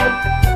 Bye.